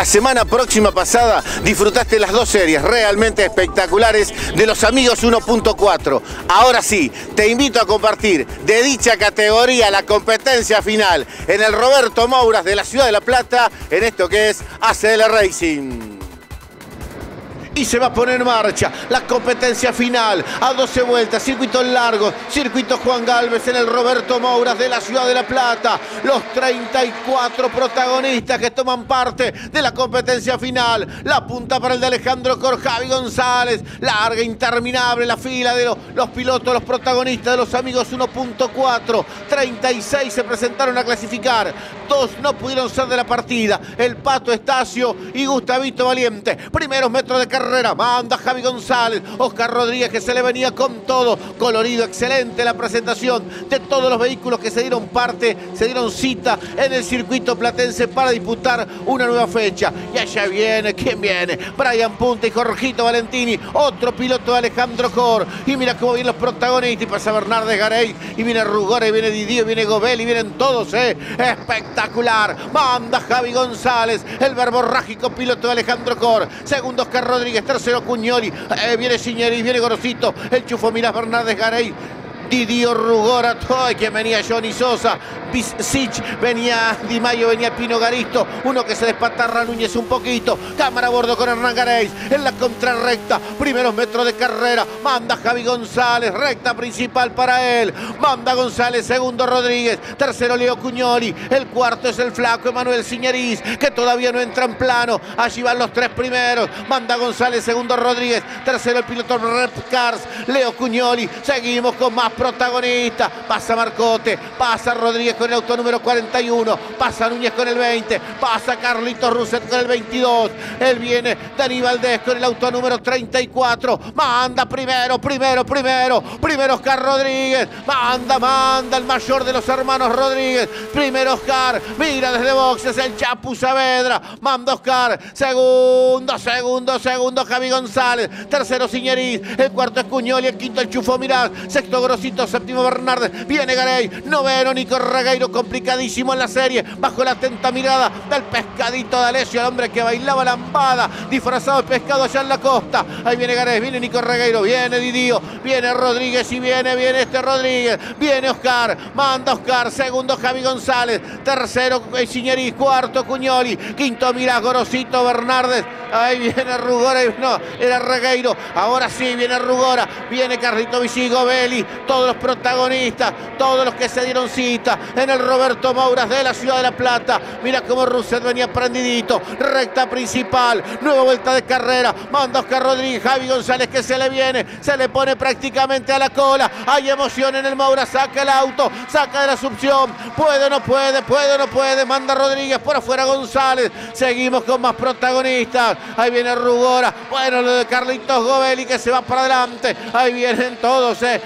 La semana próxima pasada disfrutaste las dos series realmente espectaculares de los amigos 1.4. Ahora sí, te invito a compartir de dicha categoría la competencia final en el Roberto Mouras de la Ciudad de La Plata en esto que es ACL Racing y se va a poner en marcha la competencia final a 12 vueltas, circuito largo, circuito Juan Galvez en el Roberto Mouras de la Ciudad de La Plata. Los 34 protagonistas que toman parte de la competencia final. La punta para el de Alejandro Corjavi González. Larga, interminable la fila de los, los pilotos, los protagonistas de los amigos 1.4. 36 se presentaron a clasificar. Dos no pudieron ser de la partida. El Pato Estacio y Gustavito Valiente. Primeros metros de carrera Manda Javi González. Oscar Rodríguez que se le venía con todo. Colorido, excelente la presentación de todos los vehículos que se dieron parte, se dieron cita en el circuito platense para disputar una nueva fecha. Y allá viene, ¿quién viene? Brian Punta y Jorgito Valentini. Otro piloto de Alejandro Cor. Y mira cómo vienen los protagonistas. Y pasa Bernardes Garey. Y viene Rugora, y viene Didier, viene Gobel, y vienen todos, ¿eh? Espectacular. Manda Javi González, el verborrágico piloto de Alejandro Cor. Segundo Oscar Rodríguez tercero Cuñori, eh, viene Signeri, viene Gorosito, el chufo Mirás Fernández Garay, Didio Rugora, ay, que venía Johnny Sosa, Sich, venía Di Mayo, venía Pino Garisto, uno que se despatarra Núñez un poquito, cámara a bordo con Hernán Gareis, en la contrarrecta, primeros metros de carrera, manda Javi González, recta principal para él, manda González, segundo Rodríguez, tercero Leo Cuñoli, el cuarto es el flaco Emanuel Ciñeriz, que todavía no entra en plano, allí van los tres primeros, manda González, segundo Rodríguez, tercero el piloto Rep Cars, Leo Cuñoli, seguimos con más protagonistas, pasa Marcote, pasa Rodríguez con el auto número 41. Pasa Núñez con el 20. Pasa Carlitos Rousset con el 22. Él viene Dani Valdés con el auto número 34. Manda primero, primero, primero. Primero Oscar Rodríguez. Manda, manda el mayor de los hermanos Rodríguez. Primero Oscar. Mira desde boxes el Chapu Saavedra. Manda Oscar. Segundo, segundo, segundo Javi González. Tercero Siñeriz. El cuarto es Cuñoli. El quinto el Chufo Mirás. Sexto Grosito. Séptimo Bernardes. Viene Garey. Noveno Nico Complicadísimo en la serie, bajo la atenta mirada del pescadito de Alessio, el hombre que bailaba lambada, disfrazado de pescado allá en la costa. Ahí viene Garés, viene Nico Regueiro, viene Didío, viene Rodríguez y viene, viene este Rodríguez, viene Oscar, manda Oscar, segundo Javi González, tercero Siñeri, cuarto Cuñoli, quinto mira Gorosito Bernardes, ahí viene Rugora, no, era Regueiro, ahora sí viene Rugora, viene Carlito Visigo Belli, todos los protagonistas, todos los que se dieron cita en el Roberto Mouras de la Ciudad de La Plata. Mira cómo Rousset venía prendidito. Recta principal. Nueva vuelta de carrera. Manda Oscar Rodríguez. Javi González que se le viene. Se le pone prácticamente a la cola. Hay emoción en el Mouras. Saca el auto. Saca de la succión. Puede no puede. Puede o no puede. Manda Rodríguez por afuera González. Seguimos con más protagonistas. Ahí viene Rugora. Bueno, lo de Carlitos Gobelli que se va para adelante. Ahí vienen todos. Eh.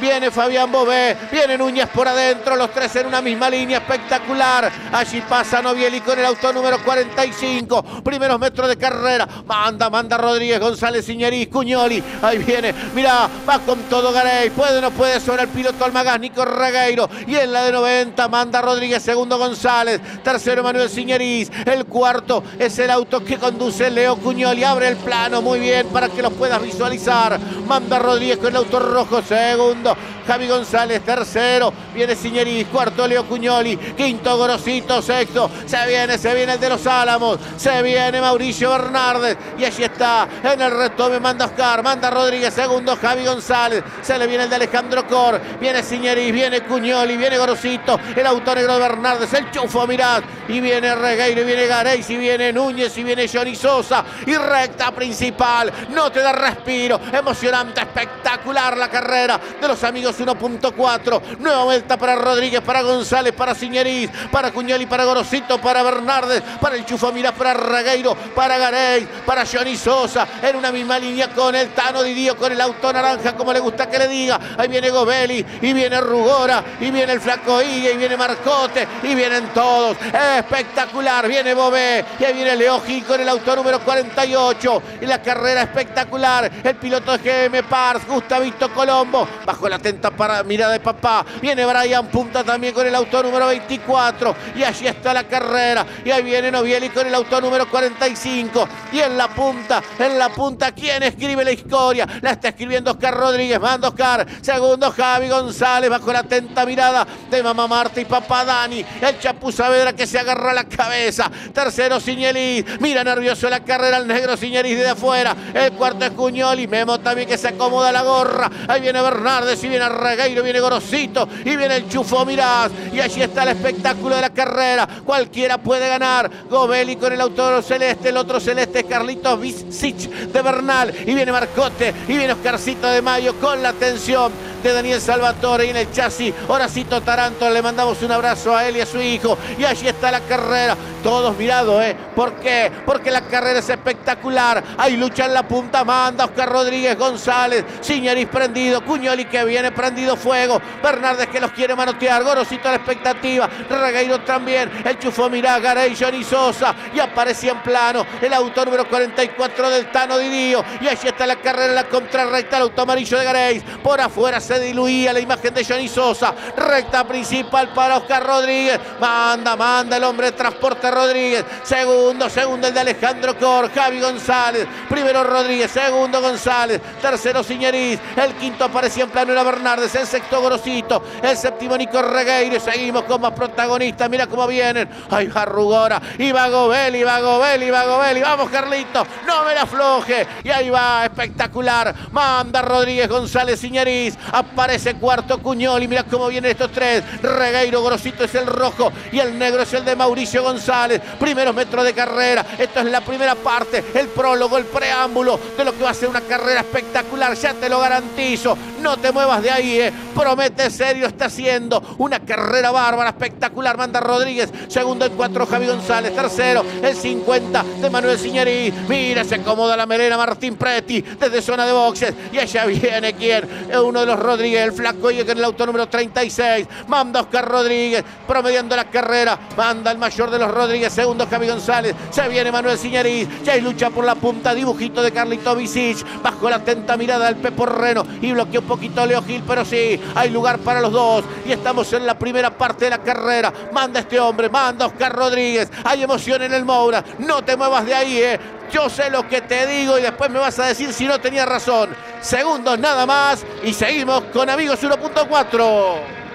Viene Fabián Bobé. Viene Núñez por adentro los tres en una misma línea espectacular. Allí pasa Novieli con el auto número 45. Primeros metros de carrera. Manda, manda Rodríguez, González, Iñeriz, Cuñoli. Ahí viene. Mira, va con todo Garey. Puede o no puede sobre el piloto Almagás, Nico Regueiro. Y en la de 90 manda Rodríguez, segundo González. Tercero Manuel Siñeriz. El cuarto es el auto que conduce Leo Cuñoli. Abre el plano muy bien para que lo puedas visualizar. Manda Rodríguez con el auto rojo. Segundo Ronaldo Javi González. Tercero. Viene Siñeriz cuarto Leo Cuñoli, quinto Gorosito, sexto, se viene, se viene el de los Álamos, se viene Mauricio Bernardes. Y allí está, en el retome manda Oscar, manda Rodríguez, segundo Javi González, se le viene el de Alejandro Cor, viene Siñeriz, viene Cuñoli, viene Gorosito, el auto negro de Bernardes, el chufo mirad, y viene Regueiro, y viene Garey, y viene Núñez, y viene Johnny Sosa, y recta principal, no te da respiro, emocionante, espectacular la carrera de los amigos 1.4, nueva vuelta para Rodríguez, para González, para Siñeriz, para Cuñoli, para Gorosito, para Bernardes, para el Chufo Mirás, para Regueiro, para Garey, para Johnny Sosa, en una misma línea con el Tano Didío, con el auto naranja, como le gusta que le diga. Ahí viene Gobelli, y viene Rugora, y viene el Flaco Igue, y viene Marcote, y vienen todos. espectacular. Viene Bobé. Y ahí viene Leo con el auto número 48. Y la carrera espectacular. El piloto de GM Pars, Gustavito Colombo. Bajo la para mirada de papá. Viene Brian Punta también con el auto número 24. Y allí está la carrera. Y ahí viene Novieli con el auto número 45. Y en la punta, en la punta, ¿quién escribe la historia? La está escribiendo Oscar Rodríguez. Manda Oscar. Segundo Javi González bajo la atenta mirada de mamá Marta y papá Dani. El Chapu Saavedra que se agarra la cabeza. Tercero Siñelis. Mira nervioso la carrera el negro Siñelis de afuera. El cuarto es Cuñoli. Memo también que se acomoda la gorra. Ahí viene Bernardes y viene Regueiro, viene Gorosito y viene el Chufo Mirás. Y allí está el espectáculo de la carrera. Cualquiera puede ganar. Gobeli con el autor celeste. El otro celeste es Carlitos Visic de Bernal. Y viene Marcote. Y viene Oscarcito de Mayo con la atención de Daniel Salvatore y en el chasis Horacito Taranto. Le mandamos un abrazo a él y a su hijo. Y allí está la carrera. Todos mirados, ¿eh? ¿Por qué? Porque la carrera es espectacular. Hay lucha en la punta. Manda Oscar Rodríguez González. Siñeris prendido. Cuñoli que viene prendido fuego. Bernardes que los quiere manotear. Gorosito la expectativa. Regueiro también. El Chufo Mirá, Garay, Johnny Sosa. Y aparecía en plano el auto número 44 del Tano Didío. Y allí está la carrera en la contrarrecta. El auto amarillo de Garay. Por afuera se diluía la imagen de Johnny Sosa. Recta principal para Oscar Rodríguez. Manda, manda el hombre de transporte Rodríguez. Segundo, segundo el de Alejandro Cor. Javi González. Primero Rodríguez. Segundo González. Tercero Siñeriz. El quinto aparecía en plano era Bernardes. El sexto Gorosito. El séptimo Nico Regueiro. Seguimos con más protagonistas. Mira cómo vienen. Ay, Barrugora. Y va Gobel, y va Gobel, y va Gobel. Y vamos, Carlito. No me la afloje. Y ahí va. Espectacular. Manda Rodríguez González Siñeriz. Aparece cuarto Cuñoli. Mira cómo vienen estos tres. Regueiro, Gorosito es el rojo. Y el negro es el de Mauricio González. Primeros metros de carrera. Esto es la primera parte. El prólogo, el preámbulo de lo que va a ser una carrera espectacular. Ya te lo garantizo. No te muevas de ahí, eh. Promete serio. Está haciendo una carrera bárbara, espectacular. Manda Rodríguez. Segundo el 4, Javi González. Tercero, el 50 de Manuel Siñeri. Mira, se acomoda la melena Martín Preti desde zona de boxes. Y allá viene quien. Es uno de los Rodríguez, el flaco y en el auto número 36. Manda Oscar Rodríguez, promediando la carrera. Manda el mayor de los Rodríguez, segundo Javi González. Se viene Manuel Siñeriz. Ya hay lucha por la punta. Dibujito de Carlito Visic. Bajo la atenta mirada del Pepo Reno. Y bloquea un poquito Leo Gil, pero sí, hay lugar para los dos. Y estamos en la primera parte de la carrera. Manda este hombre, manda Oscar Rodríguez. Hay emoción en el Moura. No te muevas de ahí, eh. Yo sé lo que te digo y después me vas a decir si no tenía razón. Segundos nada más y seguimos con Amigos 1.4.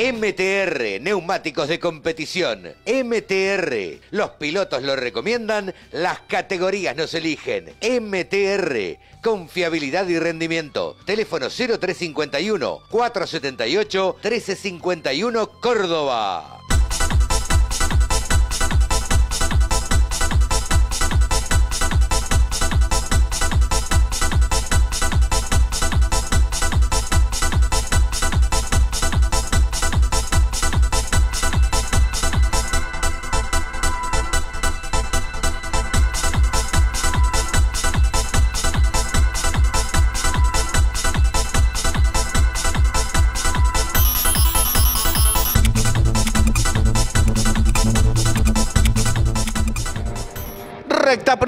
MTR, neumáticos de competición. MTR, los pilotos lo recomiendan, las categorías nos eligen. MTR, confiabilidad y rendimiento. Teléfono 0351 478 1351 Córdoba.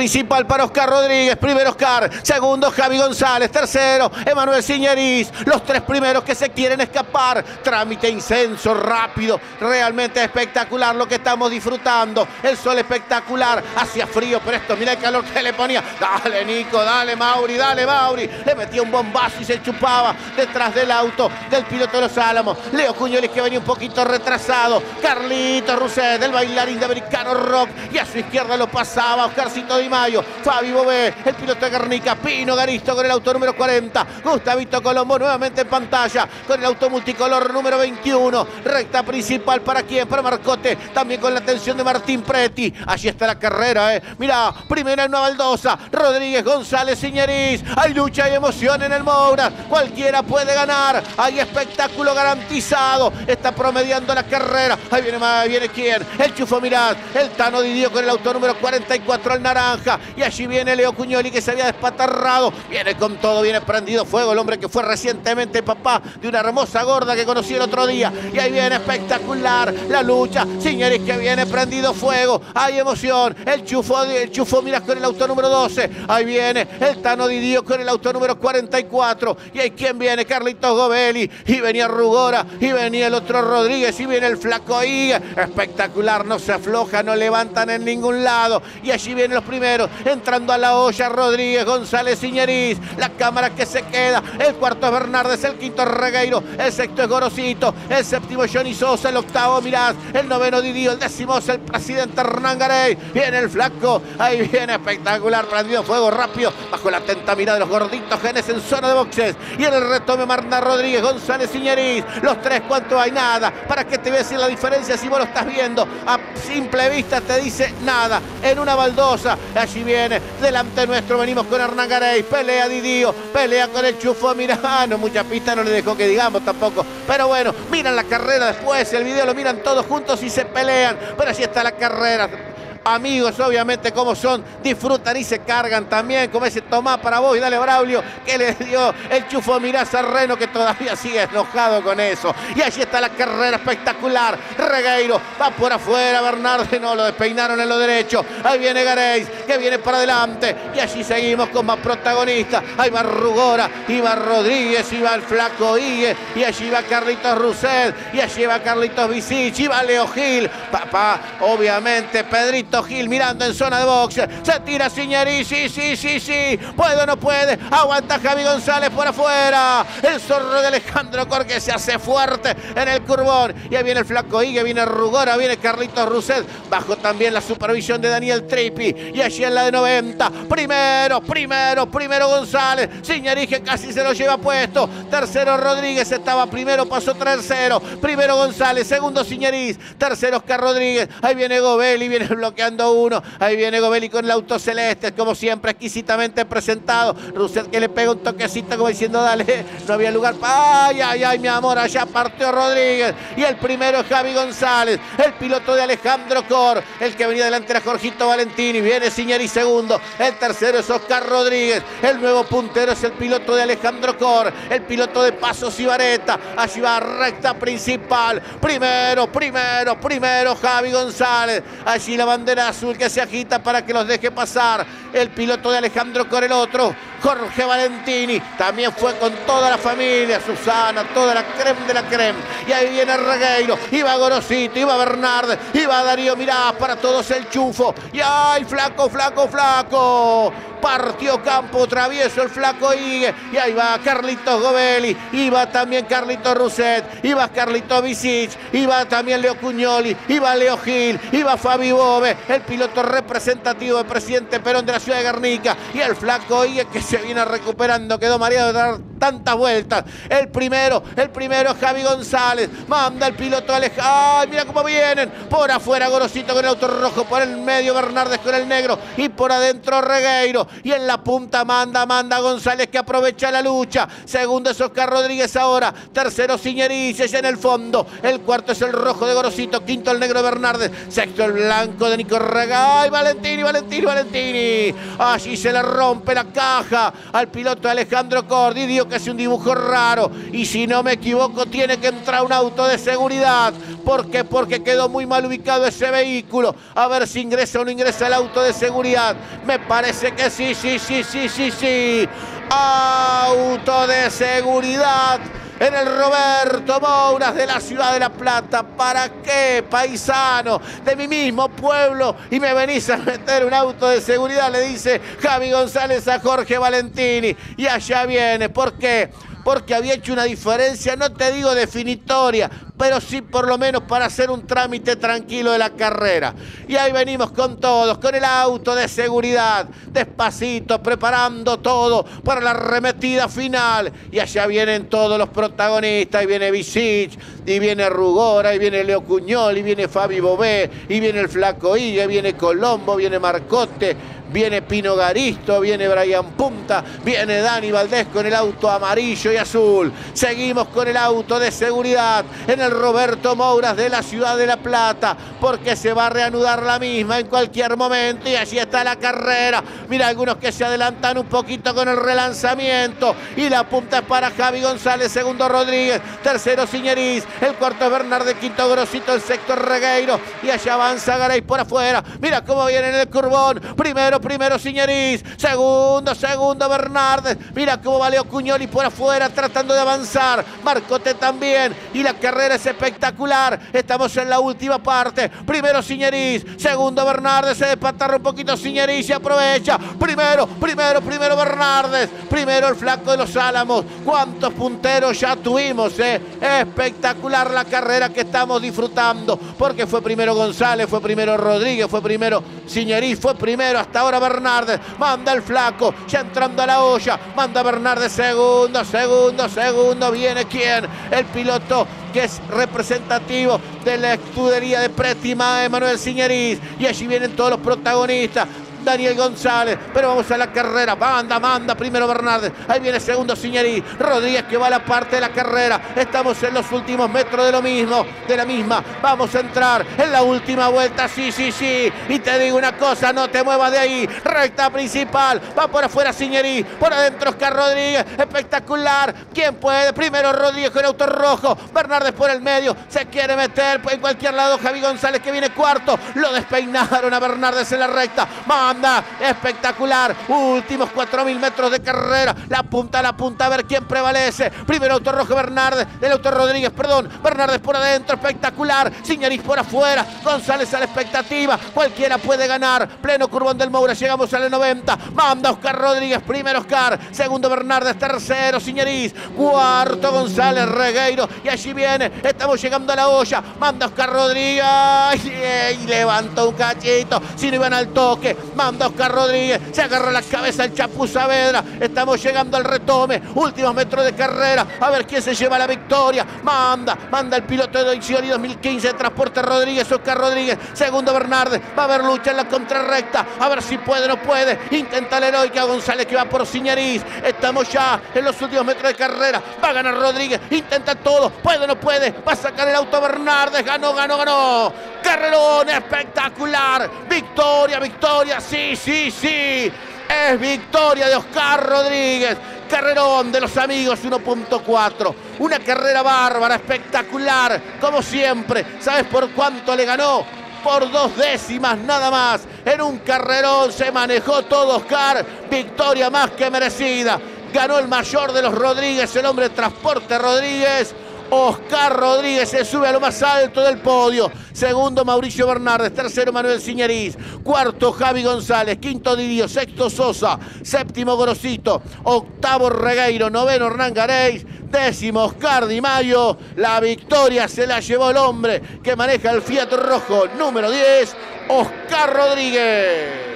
Principal para Oscar Rodríguez. Primero Oscar. Segundo Javi González. Tercero Emanuel Siñeriz. Los tres primeros que se quieren escapar. Trámite incenso, rápido. Realmente espectacular lo que estamos disfrutando. El sol espectacular. Hacía frío, pero esto, mira el calor que le ponía. Dale, Nico, dale, Mauri, dale, Mauri. Le metía un bombazo y se chupaba detrás del auto del piloto de los Álamos. Leo Cuñoles que venía un poquito retrasado. Carlito Rousset, del bailarín de americano rock. Y a su izquierda lo pasaba Oscarcito Di Mayo. Fabi Bobé, el piloto de Guernica. Pino Garisto con el auto número 40. Gustavito Colombo nuevamente en pantalla con el auto multicolor número 21. Recta principal para quién? Para Marcote. También con la atención de Martín Preti. Allí está la carrera, ¿eh? Mira, primera en Nueva Baldosa. Rodríguez González Siñeriz. Hay lucha y emoción en el Moura. Cualquiera puede ganar. Hay espectáculo garantizado. Está promediando la carrera. Ahí viene, ahí viene quién? El Chufo Mirad. El Tano Didio con el auto número 44 al naranja. Y allí viene Leo Cuñoli que se había despatarrado. Viene con todo, viene prendido fuego el hombre que fue recientemente papá de una hermosa gorda que conocí el otro día. Y ahí viene espectacular la lucha. Señores, que viene prendido fuego. Hay emoción. El chufo, el chufo, miras con el auto número 12. Ahí viene el Tano Didio con el auto número 44. Y ahí quien viene, Carlitos Gobelli. Y venía Rugora. Y venía el otro Rodríguez. Y viene el flaco Iga. Espectacular, no se afloja, no levantan en ningún lado. Y allí vienen los primeros. Entrando a la olla, Rodríguez, González Iñeriz. La cámara que se queda. El cuarto es Bernardes, el quinto es Regueiro. El sexto es Gorosito. El séptimo Johnny Sosa. El octavo, mirad. El noveno Didio. El décimo es el presidente Hernán Garay. Viene el flaco. Ahí viene espectacular. Prendido fuego rápido. Bajo la atenta mirada de los gorditos genes en zona de boxes. Y en el retome Marna Rodríguez, González Iñeriz. Los tres, ¿cuánto hay? Nada. ¿Para qué te voy a decir la diferencia si vos lo estás viendo? A simple vista te dice nada. En una baldosa. Allí viene. Delante nuestro venimos con Hernán Garay. Pelea Didio. Pelea con el chufo. Mira, ah, mucha pista no le dejó que digamos tampoco. Pero bueno, miran la carrera después. El video lo miran todos juntos y se pelean. Pero así está la carrera amigos, obviamente, como son, disfrutan y se cargan también, como ese Tomás para vos y dale Braulio, que le dio el chufo Mirá Reno, que todavía sigue enojado con eso. Y allí está la carrera espectacular. Regueiro va por afuera, Bernardo, no lo despeinaron en lo derecho. Ahí viene Gareis, que viene para adelante. Y allí seguimos con más protagonistas. Ahí va Rugora, y va Rodríguez, y va el Flaco Igue, y allí va Carlitos Rousset, y allí va Carlitos Visic, y va Leo Gil. Papá, obviamente, Pedrito Gil mirando en zona de box. Se tira Siñeri. Sí, sí, sí, sí. ¿Puede o no puede? Aguanta Javi González por afuera. El zorro de Alejandro Corque se hace fuerte en el curbón. Y ahí viene el flaco Igue, viene Rugora, viene Carlitos Rousset. Bajo también la supervisión de Daniel Tripi. Y allí en la de 90. Primero, primero, primero González. Siñeri que casi se lo lleva puesto. Tercero Rodríguez estaba primero, pasó tercero. Primero González, segundo Siñeriz. Tercero Oscar Rodríguez. Ahí viene Gobel y viene el uno. Ahí viene Gobelli con el auto celeste, como siempre, exquisitamente presentado. Rousset que le pega un toquecito como diciendo, dale, no había lugar. Ay, ay, ay, mi amor, allá partió Rodríguez. Y el primero es Javi González, el piloto de Alejandro Cor. El que venía delante era Jorgito Valentini. Viene Signeri segundo. El tercero es Oscar Rodríguez. El nuevo puntero es el piloto de Alejandro Cor. El piloto de Pasos y Vareta. Allí va recta principal. Primero, primero, primero Javi González. Allí la bandera azul que se agita para que los deje pasar. El piloto de Alejandro Cor, el otro, Jorge Valentini, también fue con toda la familia, Susana, toda la creme de la creme. Y ahí viene Regueiro, iba Gorosito, iba Bernard, iba Darío Mirá, para todos el chufo. Y ay, flaco, flaco, flaco partió campo travieso el flaco Igue. Y ahí va Carlitos Gobelli, iba también Carlitos Rousset, iba Carlitos Visic, iba también Leo Cuñoli, iba Leo Gil, iba Fabi Bobe, el piloto representativo del presidente Perón de la ciudad de Guernica. Y el flaco Igue que se viene recuperando, quedó mareado de tantas vueltas. El primero, el primero Javi González, manda el piloto Alejandro. ¡Ay, mira cómo vienen! Por afuera Gorosito con el auto rojo, por el medio Bernardes con el negro y por adentro Regueiro. Y en la punta manda, manda González que aprovecha la lucha. Segundo es Oscar Rodríguez ahora. Tercero Siñerices en el fondo. El cuarto es el rojo de Gorosito. Quinto el negro de Bernardes. Sexto el blanco de Nico Rega. ¡Ay, Valentini, Valentini, Valentini! Allí se le rompe la caja al piloto Alejandro Cordi. Dio que hace un dibujo raro. Y si no me equivoco, tiene que entrar un auto de seguridad. ¿Por qué? Porque quedó muy mal ubicado ese vehículo. A ver si ingresa o no ingresa el auto de seguridad. Me parece que sí, sí, sí, sí, sí, sí. Auto de seguridad en el Roberto Mouras de la ciudad de La Plata. ¿Para qué, paisano de mi mismo pueblo? Y me venís a meter un auto de seguridad, le dice Javi González a Jorge Valentini. Y allá viene. ¿Por qué? porque había hecho una diferencia, no te digo definitoria, pero sí por lo menos para hacer un trámite tranquilo de la carrera. Y ahí venimos con todos, con el auto de seguridad, despacito, preparando todo para la arremetida final. Y allá vienen todos los protagonistas, y viene Visic, y viene Rugora, y viene Leo Cuñol, y viene Fabi Bobé, y viene el Flaco Illa, viene Colombo, viene Marcote, viene Pino Garisto, viene Brian Punta, viene Dani Valdés con el auto amarillo y azul. Seguimos con el auto de seguridad en el Roberto Mouras de la ciudad de La Plata, porque se va a reanudar la misma en cualquier momento y allí está la carrera. Mira algunos que se adelantan un poquito con el relanzamiento y la punta es para Javi González, segundo Rodríguez, tercero Siñeriz, el cuarto es Bernardo, quinto Grosito, el sexto Regueiro y allá avanza Garay por afuera. Mira cómo viene en el curbón. Primero, primero Siñeriz, segundo, segundo Bernardes. Mira cómo va Leo Cuñoli por afuera tratando de avanzar. Marcote también y la carrera es espectacular. Estamos en la última parte. Primero Siñeriz, segundo Bernardes, se despatarra un poquito Siñeriz y aprovecha. Primero, primero, primero Bernardes, primero el flaco de los Álamos. ¿Cuántos punteros ya tuvimos? Eh? Espectacular la carrera que estamos disfrutando, porque fue primero González, fue primero Rodríguez, fue primero Siñeriz, fue primero hasta ahora Bernardes. Manda el flaco, ya entrando a la olla, manda Bernardes segundo, segundo, segundo. Viene quién? El piloto que es representativo de la escudería de Prétima, Emanuel Siñeriz. Y allí vienen todos los protagonistas. Daniel González, pero vamos a la carrera, manda, manda, primero Bernardes, ahí viene segundo Siñerí, Rodríguez que va a la parte de la carrera, estamos en los últimos metros de lo mismo, de la misma, vamos a entrar en la última vuelta, sí, sí, sí, y te digo una cosa, no te muevas de ahí, recta principal, va por afuera Siñerí, por adentro Oscar Rodríguez, espectacular, ¿quién puede? Primero Rodríguez con el auto rojo, Bernardes por el medio, se quiere meter en cualquier lado. Javi González que viene cuarto, lo despeinaron a Bernardes en la recta, anda espectacular. Últimos 4.000 metros de carrera. La punta a la punta a ver quién prevalece. Primero auto rojo Bernardes, del auto Rodríguez, perdón. Bernardes por adentro, espectacular. Siñariz por afuera. González a la expectativa. Cualquiera puede ganar. Pleno curvón del Moura. Llegamos a la 90. Manda Oscar Rodríguez. Primero Oscar. Segundo Bernardes. Tercero Siñariz. Cuarto González Regueiro. Y allí viene. Estamos llegando a la olla. Manda Oscar Rodríguez. Y levanta un cachito. Si no iban al toque. Manda Oscar Rodríguez, se agarra la cabeza el Chapu Saavedra. Estamos llegando al retome, últimos metros de carrera. A ver quién se lleva la victoria. Manda, manda el piloto de Doicioni 2015 Transporte Rodríguez, Oscar Rodríguez. Segundo Bernardes, va a haber lucha en la contrarrecta. A ver si puede o no puede. Intenta la heroica González que va por Siñariz. Estamos ya en los últimos metros de carrera. Va a ganar Rodríguez, intenta todo. Puede o no puede. Va a sacar el auto Bernardes. Ganó, ganó, ganó. Carrerón espectacular. Victoria, victoria sí, sí, sí. Es victoria de Oscar Rodríguez. Carrerón de los amigos 1.4. Una carrera bárbara, espectacular, como siempre. ¿Sabes por cuánto le ganó? Por dos décimas nada más. En un carrerón se manejó todo Oscar. Victoria más que merecida. Ganó el mayor de los Rodríguez, el hombre de transporte Rodríguez. Oscar Rodríguez se sube a lo más alto del podio. Segundo, Mauricio Bernardes. Tercero, Manuel Ciñeriz. Cuarto, Javi González. Quinto, Didio. Sexto, Sosa. Séptimo, Grosito. Octavo, Regueiro. Noveno, Hernán Gareis. Décimo, Oscar Di Mayo. La victoria se la llevó el hombre que maneja el Fiat Rojo. Número 10, Oscar Rodríguez.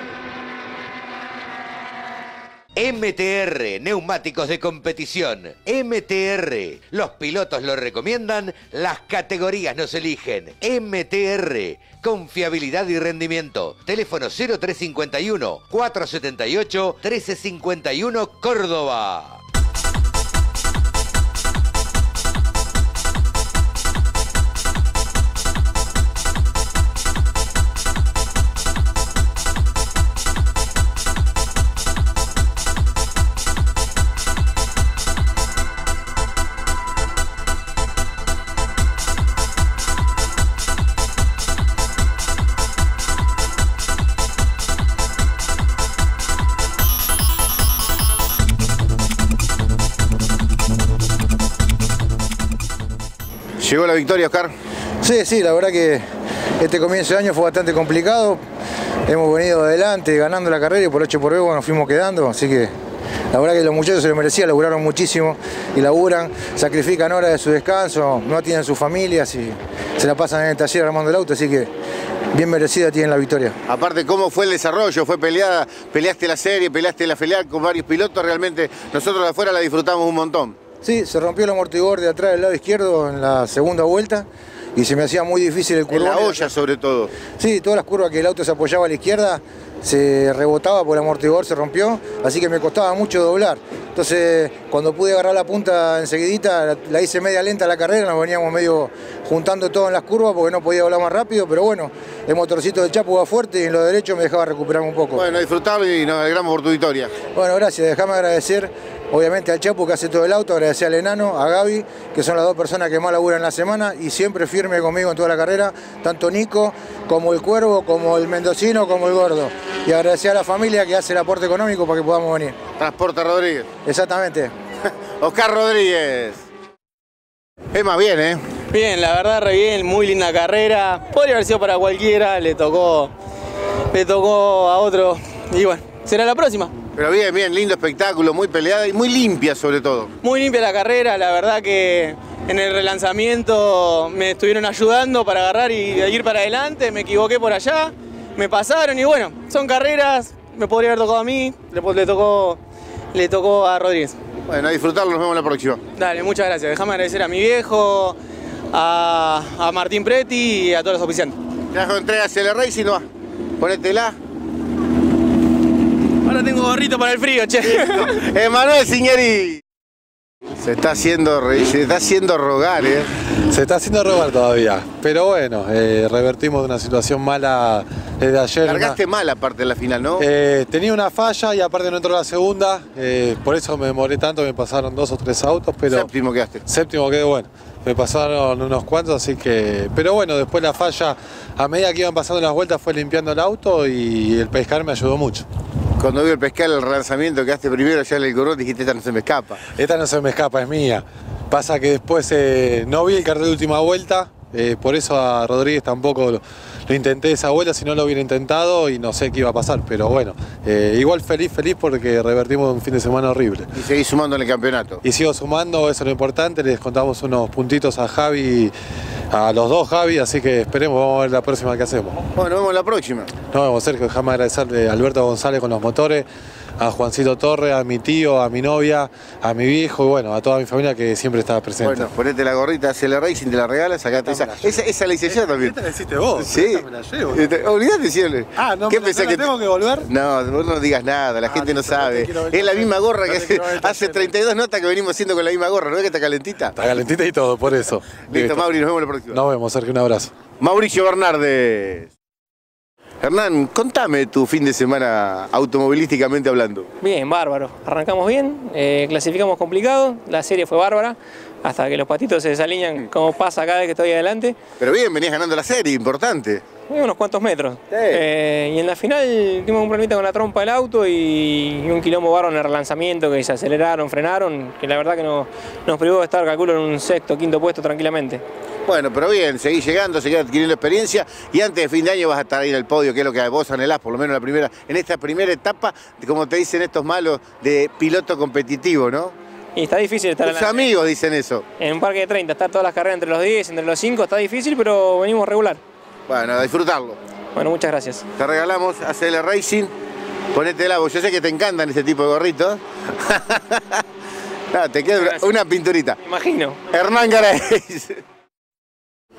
MTR, neumáticos de competición. MTR, los pilotos lo recomiendan, las categorías nos eligen. MTR, confiabilidad y rendimiento. Teléfono 0351 478 1351 Córdoba. ¿Llegó la victoria, Oscar? Sí, sí, la verdad que este comienzo de año fue bastante complicado. Hemos venido adelante ganando la carrera y por 8 por B nos fuimos quedando, así que la verdad que los muchachos se lo merecían, laburaron muchísimo y laburan, sacrifican horas de su descanso, no atienden sus familias y se la pasan en el taller armando el auto, así que bien merecida tienen la victoria. Aparte, ¿cómo fue el desarrollo? ¿Fue peleada? ¿Peleaste la serie? ¿Peleaste la filial con varios pilotos? Realmente nosotros de afuera la disfrutamos un montón. Sí, se rompió el amortiguador de atrás del lado izquierdo en la segunda vuelta y se me hacía muy difícil el En curvón. la olla sobre todo. Sí, todas las curvas que el auto se apoyaba a la izquierda se rebotaba por el amortiguador, se rompió, así que me costaba mucho doblar. Entonces, cuando pude agarrar la punta enseguidita, la, la hice media lenta la carrera, nos veníamos medio juntando todo en las curvas porque no podía doblar más rápido, pero bueno, el motorcito del Chapo va fuerte y en lo derecho me dejaba recuperar un poco. Bueno, disfrutarlo y nos alegramos por tu victoria. Bueno, gracias. Déjame agradecer, obviamente, al Chapo que hace todo el auto, agradecer al Enano, a Gaby, que son las dos personas que más laburan la semana y siempre firme conmigo en toda la carrera, tanto Nico como el Cuervo, como el Mendocino, como el Gordo. Y agradecer a la familia que hace el aporte económico para que podamos venir. Transporte Rodríguez. Exactamente. Oscar Rodríguez. Es más bien, ¿eh? Bien, la verdad, re bien, muy linda carrera. Podría haber sido para cualquiera, le tocó, le tocó a otro. Y bueno, será la próxima. Pero bien, bien, lindo espectáculo, muy peleada y muy limpia sobre todo. Muy limpia la carrera, la verdad que en el relanzamiento me estuvieron ayudando para agarrar y ir para adelante. Me equivoqué por allá, me pasaron y bueno, son carreras, me podría haber tocado a mí, le, le tocó, le tocó a Rodríguez. Bueno, a disfrutarlo, nos vemos la próxima. Dale, muchas gracias. Déjame agradecer a mi viejo, a, a Martín Preti y a todos los oficiantes. Te dejo entrega hacia el Racing, no va. Ponétela. Ahora tengo gorrito para el frío, che. Emanuel Signeri. Se está haciendo, se está haciendo rogar, ¿eh? Se está haciendo robar todavía, pero bueno, eh, revertimos de una situación mala desde ayer. Largaste una- mal aparte de la final, ¿no? Eh, tenía una falla y aparte no entró la segunda, eh, por eso me demoré tanto, me pasaron dos o tres autos, pero Séptimo quedaste. séptimo quedó bueno. Me pasaron unos cuantos, así que. Pero bueno, después la falla, a medida que iban pasando las vueltas, fue limpiando el auto y el pescar me ayudó mucho. Cuando vi el pescar el relanzamiento, quedaste primero allá en el corón, dijiste, esta no se me escapa. Esta no se me escapa, es mía. Pasa que después eh, no vi el cartel de última vuelta, eh, por eso a Rodríguez tampoco lo, lo intenté esa vuelta, si no lo hubiera intentado y no sé qué iba a pasar. Pero bueno, eh, igual feliz, feliz porque revertimos un fin de semana horrible. Y seguís sumando en el campeonato. Y sigo sumando, eso es lo importante, les contamos unos puntitos a Javi, a los dos Javi, así que esperemos, vamos a ver la próxima que hacemos. Bueno, nos vemos la próxima. Nos vemos, Sergio, déjame agradecerle a Alberto González con los motores, a Juancito Torre, a mi tío, a mi novia, a mi viejo y bueno, a toda mi familia que siempre estaba presente. Bueno, ponete la gorrita, hacia el Racing, te la regalas, sacate esa. Esa, esa la hice yo también. Esta la hiciste vos, Sí. esta me la llevo. Este, siempre. Ah, no, ¿Qué me la- pensás no la tengo que volver? No, vos no digas nada, la Ah, gente no sabe. Es la misma gorra que hace, hace taller. 32 notas que venimos haciendo con la misma gorra, ¿no ves que está calentita? Está calentita y todo, por eso. Listo, Mauri, nos vemos la próxima. Nos vemos, Sergio, un abrazo. Mauricio Bernardes. Hernán, contame tu fin de semana automovilísticamente hablando. Bien, bárbaro. Arrancamos bien, eh, clasificamos complicado, la serie fue bárbara, hasta que los patitos se desalinean como pasa cada vez que estoy adelante, Pero bien, venías ganando la serie, importante. unos cuantos metros. Eh, y en la final tuvimos un problemita con la trompa del auto y, y un quilombo bárbaro en el relanzamiento, que se aceleraron, frenaron, que la verdad que nos, nos privó de estar, calculo, en un sexto, quinto puesto tranquilamente. Bueno, pero bien, seguís llegando, seguís adquiriendo experiencia y antes de fin de año vas a estar ahí en el podio, que es lo que vos anhelás, por lo menos en la primera, en esta primera etapa, como te dicen estos malos, de piloto competitivo, ¿no? Y está difícil estar Tus adelante. amigos dicen eso. En un parque de 30, estar todas las carreras entre los 10, entre los 5, está difícil, pero venimos regular. Bueno, a disfrutarlo. Bueno, muchas gracias. Te regalamos ACL Racing, ponétela, vos yo sé que te encantan este tipo de gorritos. no, te queda una- una pinturita. Me imagino. Hernán Garay.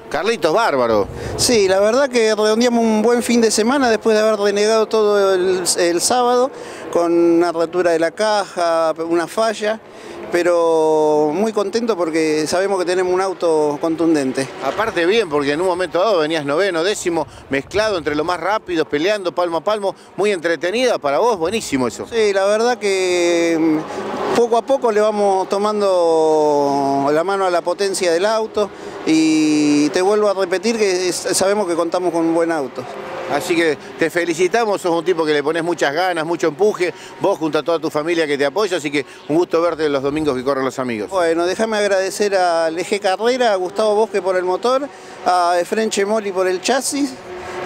Carlitos Bárbaro. Sí, la verdad que redondeamos un buen fin de semana después de haber renegado todo el, el sábado con una rotura de la caja, una falla, pero muy contento porque sabemos que tenemos un auto contundente. Aparte bien, porque en un momento dado venías noveno, décimo, mezclado entre lo más rápido, peleando palmo a palmo, muy entretenida para vos, buenísimo eso. Sí, la verdad que mm, poco a poco le vamos tomando la mano a la potencia del auto y te vuelvo a repetir que sabemos que contamos con un buen auto. Así que te felicitamos, sos un tipo que le pones muchas ganas, mucho empuje, vos junto a toda tu familia que te apoya, así que un gusto verte los domingos que corren los amigos. Bueno, déjame agradecer al Eje Carrera, a Gustavo Bosque por el motor, a Efren Chemoli por el chasis,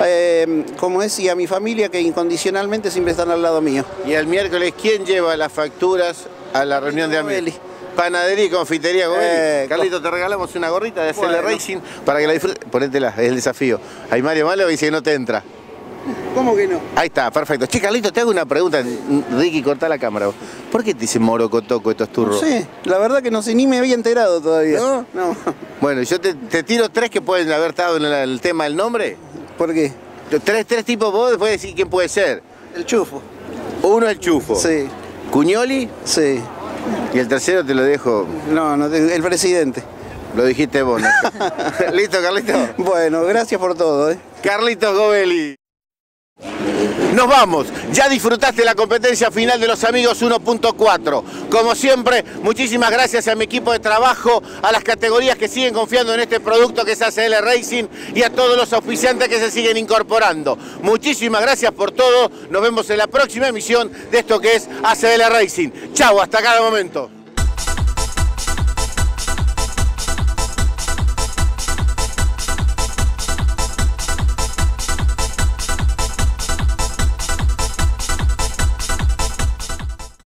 eh, como es, y a mi familia que incondicionalmente siempre están al lado mío. Y el miércoles, ¿quién lleva las facturas a la reunión de amigos? Panadería y confitería. Eh, Carlito, te regalamos una gorrita de Bueno. racing para que la disfrutes. Ponétela, es el desafío. Hay Mario Malo que dice que no te entra. ¿Cómo que no? Ahí está, perfecto. Che, Carlito, te hago una pregunta. Ricky, corta la cámara. ¿Por qué te dicen morocotoco estos No turros? sé, la verdad que no sé, ni me había enterado todavía. ¿No? No. Bueno, yo te, te tiro tres que pueden haber estado en el, tema del nombre. ¿Por qué? Tres, tres tipos vos, después decir quién puede ser. El chufo. Uno el chufo. Sí, Cuñoli sí. Y el tercero te lo dejo. No, no, el presidente. Lo dijiste vos, ¿no? ¿Listo, Carlito? Bueno, gracias por todo, ¿eh? Carlitos Govelli. Nos vamos, ya disfrutaste la competencia final de los amigos 1.4. Como siempre, muchísimas gracias a mi equipo de trabajo, a las categorías que siguen confiando en este producto que es ACL Racing y a todos los auspiciantes que se siguen incorporando. Muchísimas gracias por todo, nos vemos en la próxima emisión de esto que es ACL Racing. Chau, hasta cada momento.